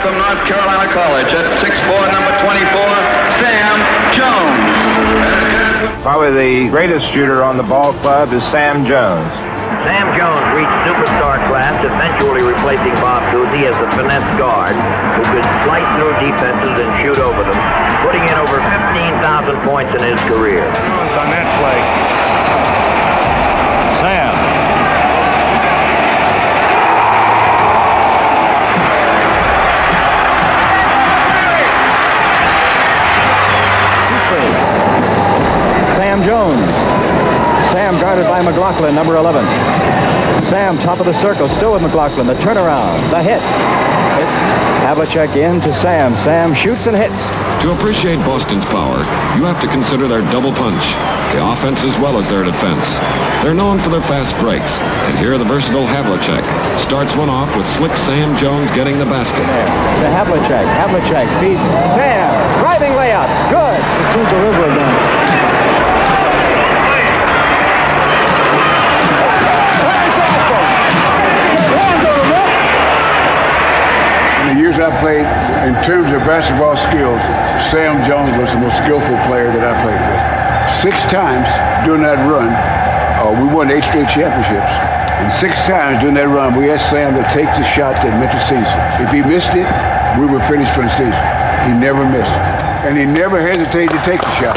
from North Carolina College at 6'4", number 24, Sam Jones. Probably the greatest shooter on the ball club is Sam Jones. Sam Jones reached superstar class, eventually replacing Bob Cousy as the finesse guard who could slice through defenses and shoot over them, putting in over 15,000 points in his career. Jones on that play. Sam. Sam Jones. Sam guarded by McGlocklin, number 11. Sam, top of the circle, still with McGlocklin. The turnaround, the hit. hit. Havlicek in to Sam. Sam shoots and hits. To appreciate Boston's power, you have to consider their double punch, the offense as well as their defense. They're known for their fast breaks, and here the versatile Havlicek starts one off with slick Sam Jones getting the basket. To Havlicek. Havlicek feeds Sam. Driving layup. Good. Two delivery down. Years I played, in terms of basketball skills, Sam Jones was the most skillful player that I played with. Six times during that run, uh, we won eight straight championships. And six times during that run, we asked Sam to take the shot that meant the season. If he missed it, we were finished for the season. He never missed. And he never hesitated to take the shot.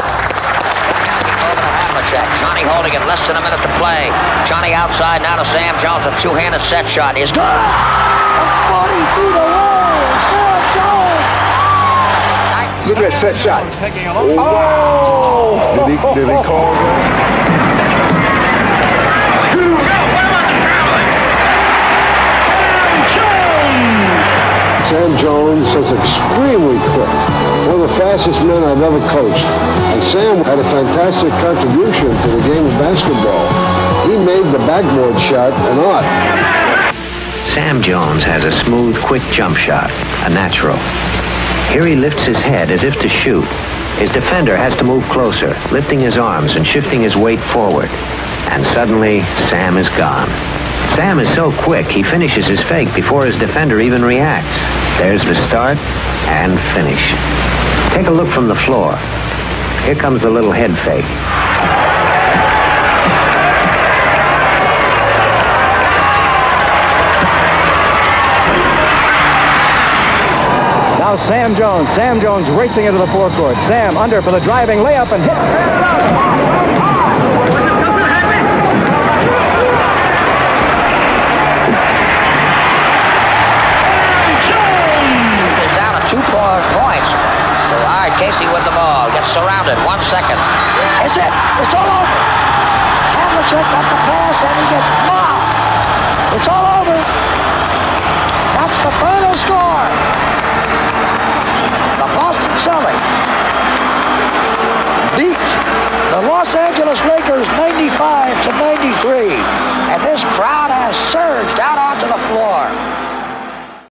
Johnny holding it, less than a minute to play. Johnny outside, now to Sam Jones, a two-handed set shot. He's good! Look that set shot. Oh! Did he, did he call that? Sam Jones is extremely quick. One of the fastest men I've ever coached. And Sam had a fantastic contribution to the game of basketball. He made the backboard shot an art. Sam Jones has a smooth, quick jump shot, a natural. Here he lifts his head as if to shoot. His defender has to move closer, lifting his arms and shifting his weight forward. And suddenly, Sam is gone. Sam is so quick, he finishes his fake before his defender even reacts. There's the start and finish. Take a look from the floor. Here comes the little head fake. Now Sam Jones. Sam Jones racing into the forecourt. Sam under for the driving layup and hit. is points. All right, K.C. with the ball. Gets surrounded. One second. It's it. It's all over. Havlicek got the pass and he gets